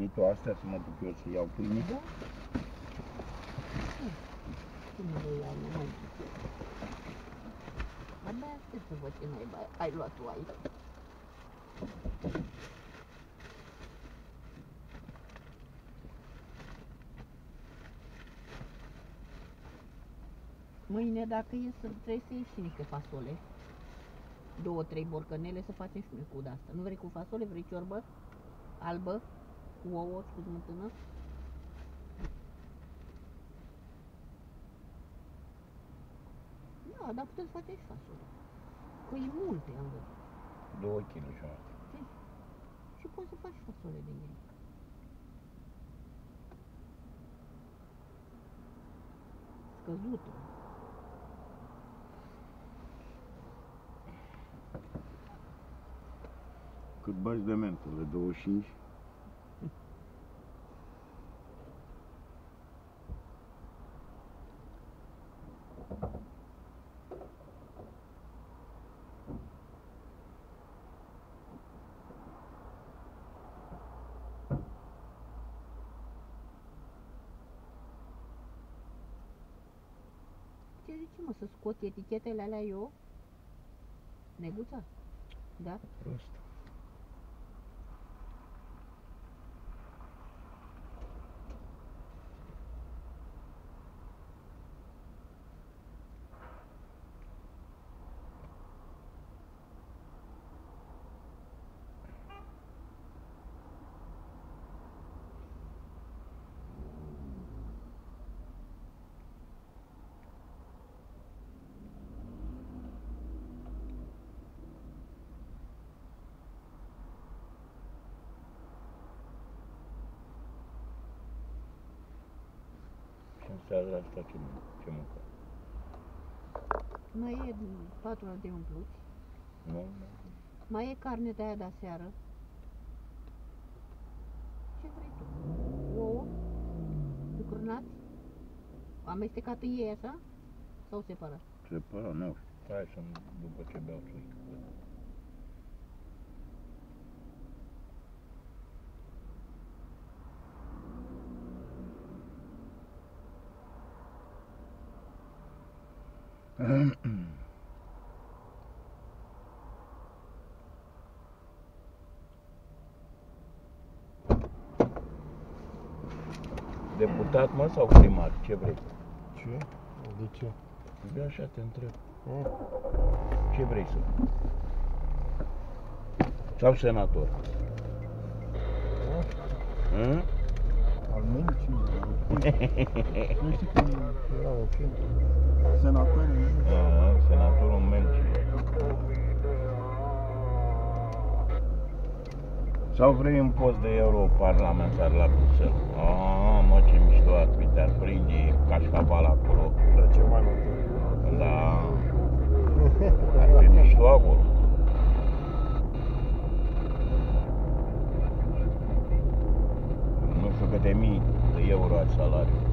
Iei tu astea să mă duc eu să iau pâine? Da? Cine le ia, nu mai Abia aștept să văd ce naiba ai luat tu aici. Mâine, dacă e să trebuie să ieși și niște fasole. Două, trei borcanele să facem și noi cu asta. Nu vrei cu fasole? Vrei ciorbă? Albă? Cu ouă și cu smântână? Da, dar putem să facem și fasole. Că e multe, am văzut. Două kg jumătate. Și poți să faci fasole din ele. Scăzută. Cât bagi de mentele? 25? Ce zice mă, să scot etichetele alea eu? Neguța? Da? Prost. Seara asta ce, ce mâncăm? Mai e patru ore de umpluți. Nu? nu. Mai e carne de aia de seară. Ce vrei tu? Ouă? Lucrunați? Amestecat în ei așa? Sau separat? Separat, nu știu. Hai să după ce beau țuică. Deputat, mă, sau primar? Ce vrei? Ce? De ce? De așa te întreb. Ah, Ce vrei să fii? Sau senator? ah, Hă? al muncii. Nu știi cum era o film? Senatorii. A, senatorul Melci. Sau vrei un post de europarlamentar la Bruxelles? right, Charlotte.